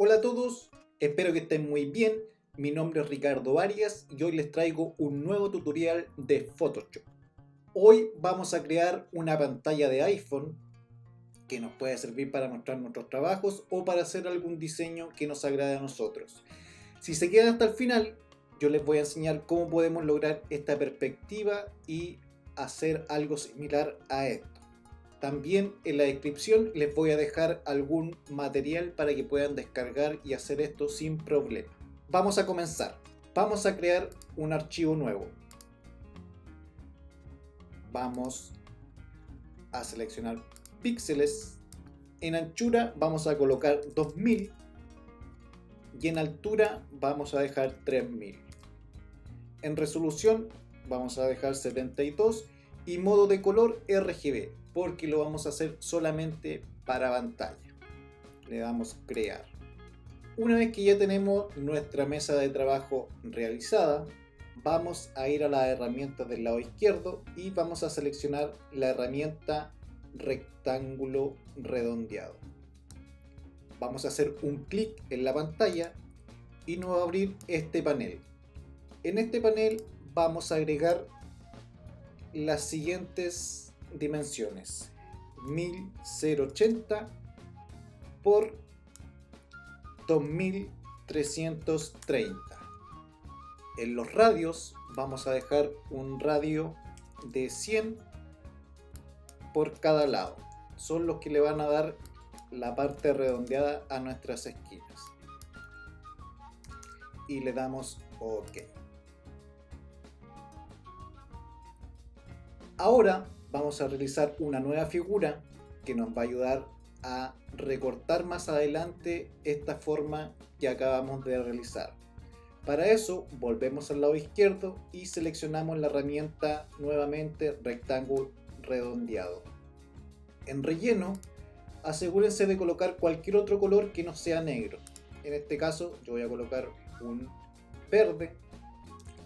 Hola a todos, espero que estén muy bien. Mi nombre es Ricardo Arias y hoy les traigo un nuevo tutorial de Photoshop. Hoy vamos a crear una pantalla de iPhone que nos puede servir para mostrar nuestros trabajos o para hacer algún diseño que nos agrade a nosotros. Si se quedan hasta el final, yo les voy a enseñar cómo podemos lograr esta perspectiva y hacer algo similar a esto. También en la descripción les voy a dejar algún material para que puedan descargar y hacer esto sin problema. Vamos a comenzar. Vamos a crear un archivo nuevo. Vamos a seleccionar píxeles. En anchura vamos a colocar 2000 y en altura vamos a dejar 3000. En resolución vamos a dejar 72 y modo de color RGB porque lo vamos a hacer solamente para pantalla. Le damos crear. Una vez que ya tenemos nuestra mesa de trabajo realizada, vamos a ir a la herramienta del lado izquierdo y vamos a seleccionar la herramienta rectángulo redondeado. Vamos a hacer un clic en la pantalla y nos va a abrir este panel. En este panel vamos a agregar las siguientes dimensiones. 1080 por 2330 en los radios vamos a dejar un radio de 100 por cada lado. Son los que le van a dar la parte redondeada a nuestras esquinas. Y le damos ok. Ahora vamos a realizar una nueva figura que nos va a ayudar a recortar más adelante esta forma que acabamos de realizar. Para eso volvemos al lado izquierdo y seleccionamos la herramienta nuevamente rectángulo redondeado. En relleno, asegúrense de colocar cualquier otro color que no sea negro. En este caso yo voy a colocar un verde,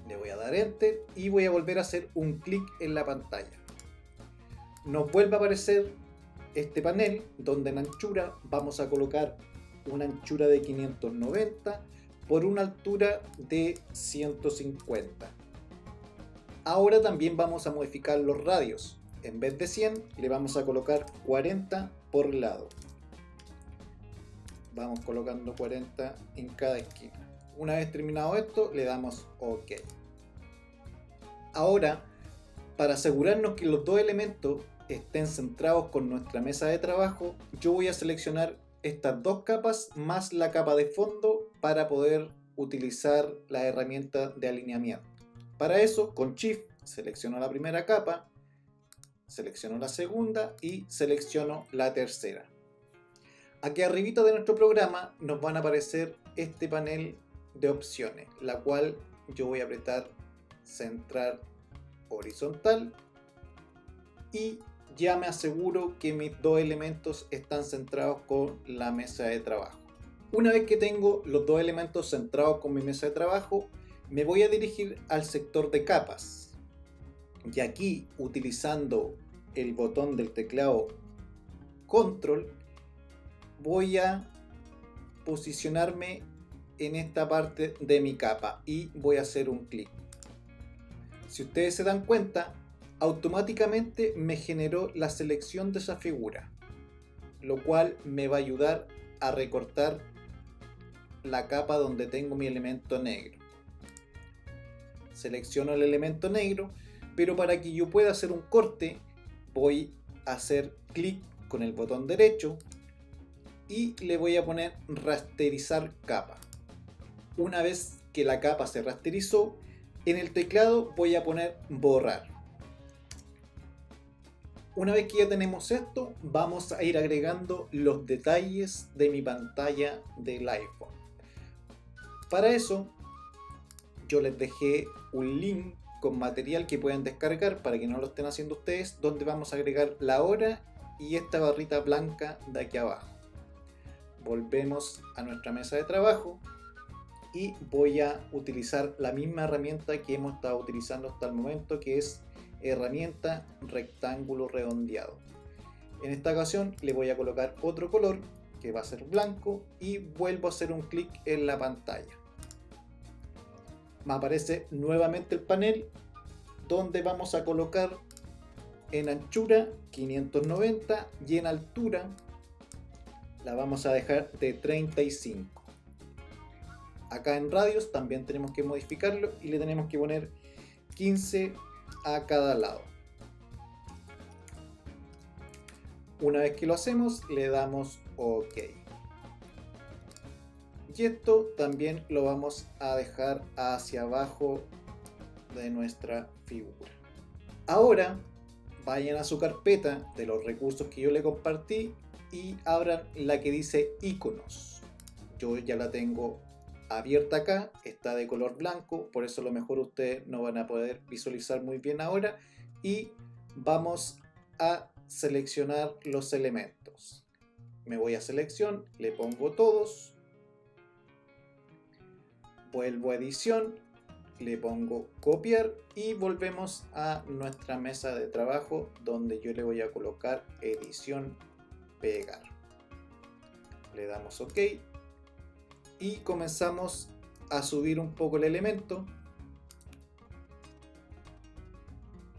le voy a dar enter y voy a volver a hacer un clic en la pantalla nos vuelve a aparecer este panel donde en anchura vamos a colocar una anchura de 590 por una altura de 150. Ahora también vamos a modificar los radios. En vez de 100 le vamos a colocar 40 por lado. Vamos colocando 40 en cada esquina. Una vez terminado esto le damos OK. Ahora, para asegurarnos que los dos elementos estén centrados con nuestra mesa de trabajo, yo voy a seleccionar estas dos capas más la capa de fondo para poder utilizar la herramienta de alineamiento. Para eso, con Shift selecciono la primera capa, selecciono la segunda y selecciono la tercera. Aquí arribita de nuestro programa nos van a aparecer este panel de opciones, la cual yo voy a apretar centrar horizontal y ya me aseguro que mis dos elementos están centrados con la mesa de trabajo. Una vez que tengo los dos elementos centrados con mi mesa de trabajo, me voy a dirigir al sector de capas. Y aquí, utilizando el botón del teclado Control, voy a posicionarme en esta parte de mi capa y voy a hacer un clic. Si ustedes se dan cuenta, automáticamente me generó la selección de esa figura, lo cual me va a ayudar a recortar la capa donde tengo mi elemento negro. Selecciono el elemento negro, pero para que yo pueda hacer un corte, voy a hacer clic con el botón derecho y le voy a poner rasterizar capa. Una vez que la capa se rasterizó, en el teclado voy a poner borrar. Una vez que ya tenemos esto, vamos a ir agregando los detalles de mi pantalla del iPhone. Para eso, yo les dejé un link con material que pueden descargar para que no lo estén haciendo ustedes, donde vamos a agregar la hora y esta barrita blanca de aquí abajo. Volvemos a nuestra mesa de trabajo y voy a utilizar la misma herramienta que hemos estado utilizando hasta el momento, que es herramienta rectángulo redondeado. En esta ocasión le voy a colocar otro color que va a ser blanco, y vuelvo a hacer un clic en la pantalla. Me aparece nuevamente el panel donde vamos a colocar en anchura 590 y en altura la vamos a dejar de 35. Acá en radios también tenemos que modificarlo y le tenemos que poner 15 a cada lado. Una vez que lo hacemos, le damos OK. Y esto también lo vamos a dejar hacia abajo de nuestra figura. Ahora vayan a su carpeta de los recursos que yo le compartí y abran la que dice iconos. Yo ya la tengo abierta acá, está de color blanco, por eso a lo mejor ustedes no van a poder visualizar muy bien ahora. Y vamos a seleccionar los elementos. Me voy a selección, le pongo todos, vuelvo a edición, le pongo copiar y volvemos a nuestra mesa de trabajo donde yo le voy a colocar edición pegar. Le damos OK y comenzamos a subir un poco el elemento.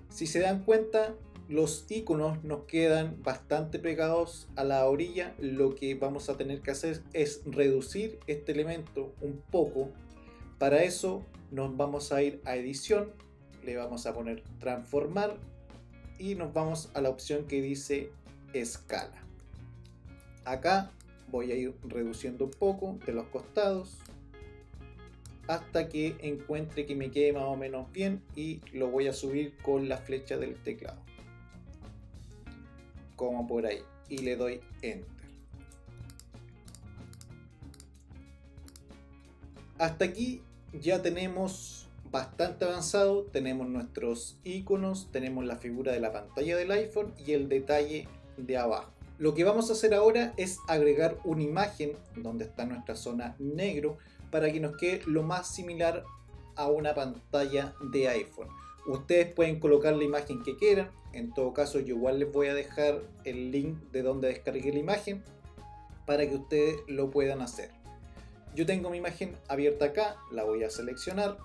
Si se dan cuenta, los iconos nos quedan bastante pegados a la orilla. Lo que vamos a tener que hacer es reducir este elemento un poco. Para eso nos vamos a ir a edición, le vamos a poner transformar y nos vamos a la opción que dice escala. Acá voy a ir reduciendo un poco de los costados hasta que encuentre que me quede más o menos bien y lo voy a subir con la flecha del teclado. Como por ahí. Y le doy enter. Hasta aquí ya tenemos bastante avanzado. Tenemos nuestros iconos tenemos la figura de la pantalla del iPhone y el detalle de abajo lo que vamos a hacer ahora es agregar una imagen donde está nuestra zona negro para que nos quede lo más similar a una pantalla de iPhone. Ustedes pueden colocar la imagen que quieran, en todo caso yo igual les voy a dejar el link de donde descargué la imagen para que ustedes lo puedan hacer. Yo tengo mi imagen abierta acá, la voy a seleccionar,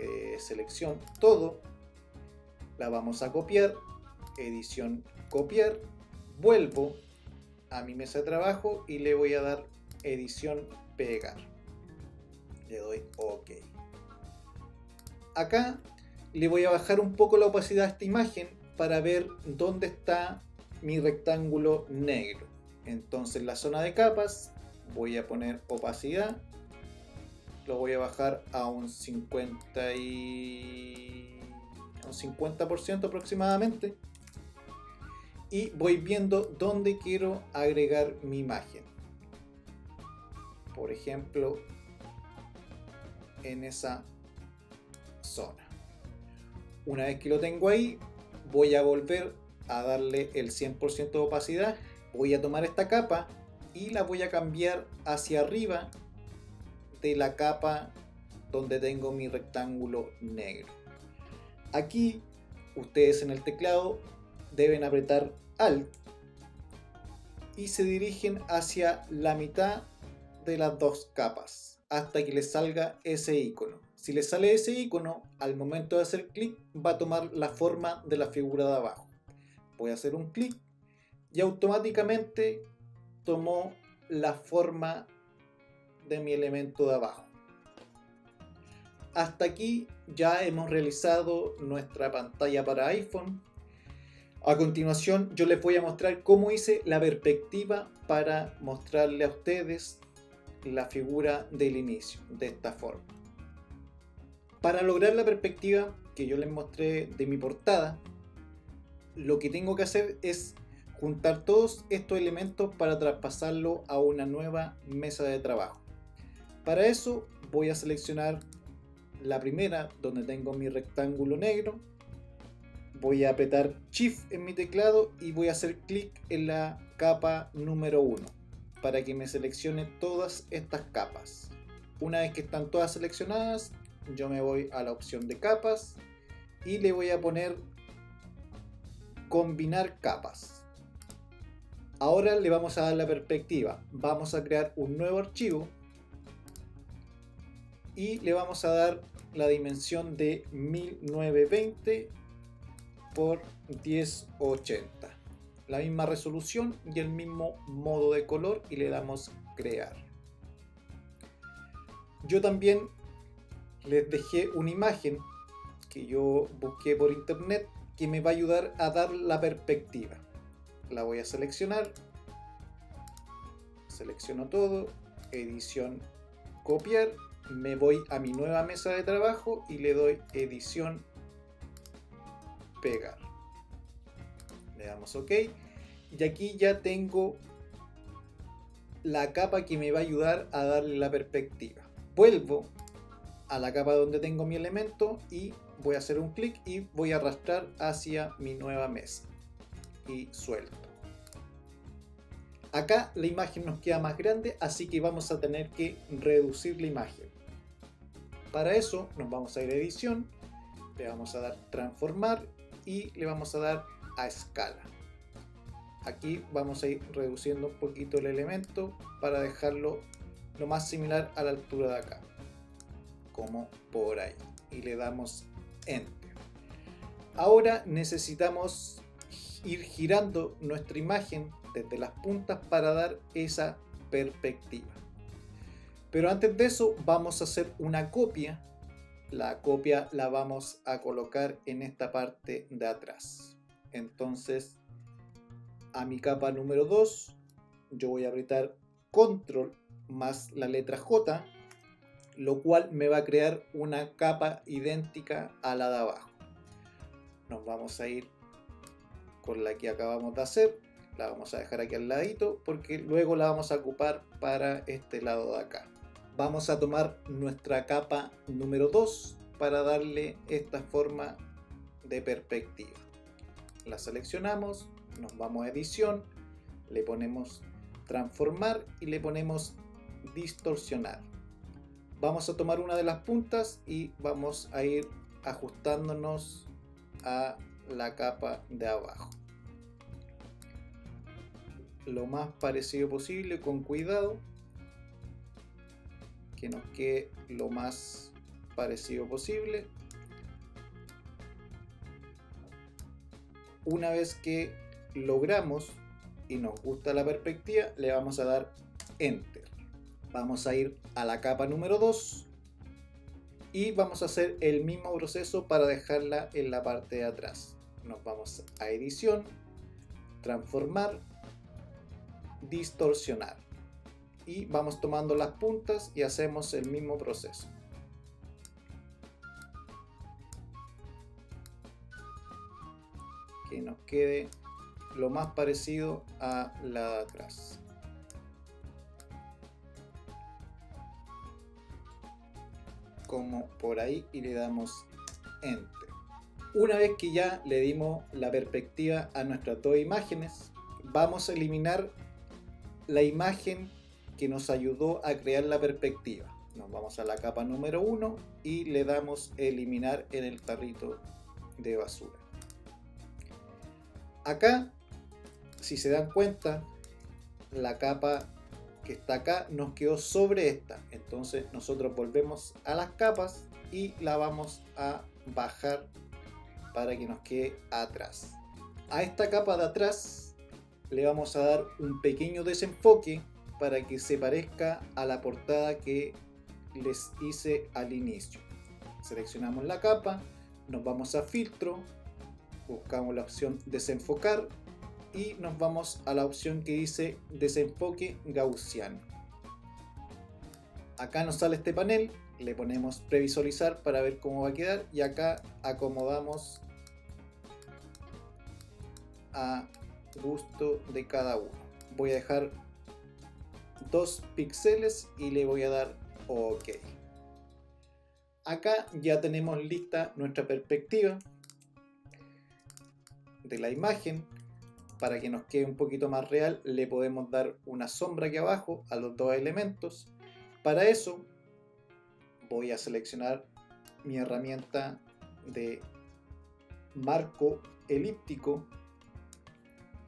eh, selección todo, la vamos a copiar, edición copiar vuelvo a mi mesa de trabajo y le voy a dar edición pegar. Le doy OK. Acá le voy a bajar un poco la opacidad a esta imagen para ver dónde está mi rectángulo negro. Entonces en la zona de capas voy a poner opacidad. Lo voy a bajar a un 50 y... un 50% aproximadamente y voy viendo dónde quiero agregar mi imagen. Por ejemplo, en esa zona. Una vez que lo tengo ahí, voy a volver a darle el 100% de opacidad. Voy a tomar esta capa y la voy a cambiar hacia arriba de la capa donde tengo mi rectángulo negro. Aquí ustedes en el teclado deben apretar Alt y se dirigen hacia la mitad de las dos capas hasta que les salga ese icono. Si les sale ese icono, al momento de hacer clic va a tomar la forma de la figura de abajo. Voy a hacer un clic y automáticamente tomó la forma de mi elemento de abajo. Hasta aquí ya hemos realizado nuestra pantalla para iPhone a continuación yo les voy a mostrar cómo hice la perspectiva para mostrarle a ustedes la figura del inicio de esta forma. Para lograr la perspectiva que yo les mostré de mi portada, lo que tengo que hacer es juntar todos estos elementos para traspasarlo a una nueva mesa de trabajo. Para eso voy a seleccionar la primera donde tengo mi rectángulo negro voy a apretar Shift en mi teclado y voy a hacer clic en la capa número 1 para que me seleccione todas estas capas. Una vez que están todas seleccionadas, yo me voy a la opción de capas y le voy a poner combinar capas. Ahora le vamos a dar la perspectiva. Vamos a crear un nuevo archivo y le vamos a dar la dimensión de 1920 por 1080 la misma resolución y el mismo modo de color y le damos crear. Yo también les dejé una imagen que yo busqué por internet que me va a ayudar a dar la perspectiva. La voy a seleccionar. Selecciono todo. Edición copiar. Me voy a mi nueva mesa de trabajo y le doy edición pegar. Le damos ok. Y aquí ya tengo la capa que me va a ayudar a darle la perspectiva. Vuelvo a la capa donde tengo mi elemento y voy a hacer un clic y voy a arrastrar hacia mi nueva mesa. Y suelto. Acá la imagen nos queda más grande así que vamos a tener que reducir la imagen. Para eso nos vamos a ir a edición, le vamos a dar transformar y le vamos a dar a escala. Aquí vamos a ir reduciendo un poquito el elemento para dejarlo lo más similar a la altura de acá. Como por ahí. Y le damos Enter. Ahora necesitamos ir girando nuestra imagen desde las puntas para dar esa perspectiva. Pero antes de eso vamos a hacer una copia. La copia la vamos a colocar en esta parte de atrás. Entonces a mi capa número 2 yo voy a apretar control más la letra J lo cual me va a crear una capa idéntica a la de abajo. Nos vamos a ir con la que acabamos de hacer, la vamos a dejar aquí al ladito porque luego la vamos a ocupar para este lado de acá vamos a tomar nuestra capa número 2 para darle esta forma de perspectiva. La seleccionamos, nos vamos a edición, le ponemos transformar y le ponemos distorsionar. Vamos a tomar una de las puntas y vamos a ir ajustándonos a la capa de abajo. Lo más parecido posible con cuidado que nos quede lo más parecido posible. Una vez que logramos y nos gusta la perspectiva, le vamos a dar Enter. Vamos a ir a la capa número 2 y vamos a hacer el mismo proceso para dejarla en la parte de atrás. Nos vamos a edición, transformar, distorsionar y vamos tomando las puntas y hacemos el mismo proceso. Que nos quede lo más parecido a la de atrás. Como por ahí y le damos Enter. Una vez que ya le dimos la perspectiva a nuestras dos imágenes, vamos a eliminar la imagen que nos ayudó a crear la perspectiva. Nos vamos a la capa número 1 y le damos eliminar en el tarrito de basura. Acá, si se dan cuenta, la capa que está acá nos quedó sobre esta. Entonces nosotros volvemos a las capas y la vamos a bajar para que nos quede atrás. A esta capa de atrás le vamos a dar un pequeño desenfoque para que se parezca a la portada que les hice al inicio. Seleccionamos la capa, nos vamos a filtro, buscamos la opción desenfocar y nos vamos a la opción que dice desenfoque gaussiano. Acá nos sale este panel, le ponemos previsualizar para ver cómo va a quedar y acá acomodamos a gusto de cada uno. Voy a dejar dos píxeles y le voy a dar OK. Acá ya tenemos lista nuestra perspectiva de la imagen. Para que nos quede un poquito más real, le podemos dar una sombra aquí abajo a los dos elementos. Para eso, voy a seleccionar mi herramienta de marco elíptico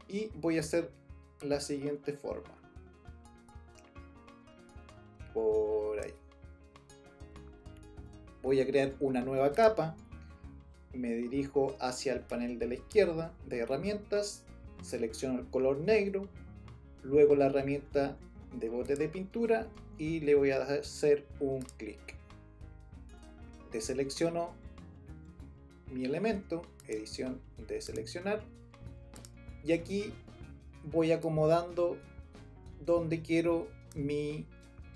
y voy a hacer la siguiente forma. Por ahí. Voy a crear una nueva capa. Me dirijo hacia el panel de la izquierda de herramientas. Selecciono el color negro. Luego la herramienta de bote de pintura y le voy a hacer un clic. Deselecciono mi elemento, edición de seleccionar y aquí voy acomodando donde quiero mi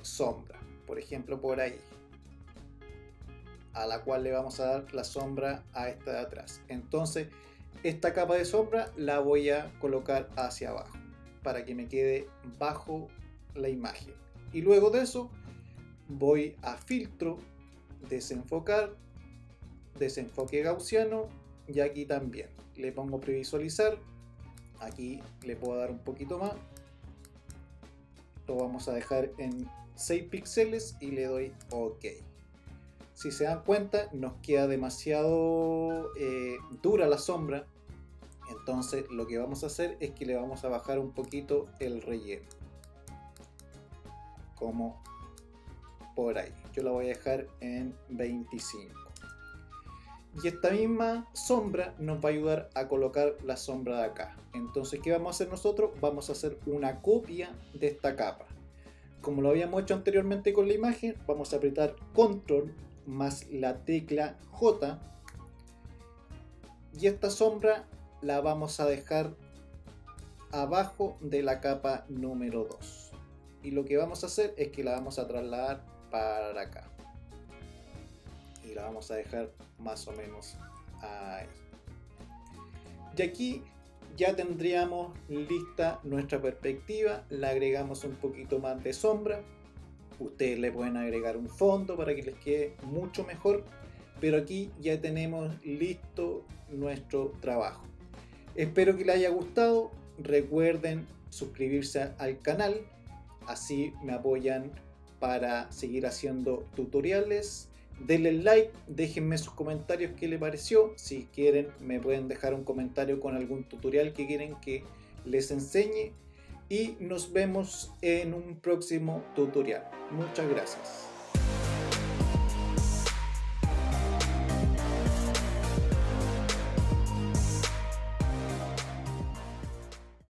sombra, por ejemplo por ahí, a la cual le vamos a dar la sombra a esta de atrás. Entonces, esta capa de sombra la voy a colocar hacia abajo para que me quede bajo la imagen. Y luego de eso voy a filtro, desenfocar, desenfoque gaussiano y aquí también le pongo previsualizar aquí le puedo dar un poquito más lo vamos a dejar en 6 píxeles y le doy ok si se dan cuenta nos queda demasiado eh, dura la sombra entonces lo que vamos a hacer es que le vamos a bajar un poquito el relleno como por ahí yo la voy a dejar en 25 y esta misma sombra nos va a ayudar a colocar la sombra de acá. Entonces, ¿qué vamos a hacer nosotros? Vamos a hacer una copia de esta capa. Como lo habíamos hecho anteriormente con la imagen, vamos a apretar control más la tecla J. Y esta sombra la vamos a dejar abajo de la capa número 2. Y lo que vamos a hacer es que la vamos a trasladar para acá y la vamos a dejar más o menos ahí. Y aquí ya tendríamos lista nuestra perspectiva, le agregamos un poquito más de sombra, ustedes le pueden agregar un fondo para que les quede mucho mejor, pero aquí ya tenemos listo nuestro trabajo. Espero que les haya gustado, recuerden suscribirse al canal, así me apoyan para seguir haciendo tutoriales denle like, déjenme sus comentarios qué les pareció. Si quieren, me pueden dejar un comentario con algún tutorial que quieren que les enseñe. Y nos vemos en un próximo tutorial. Muchas gracias.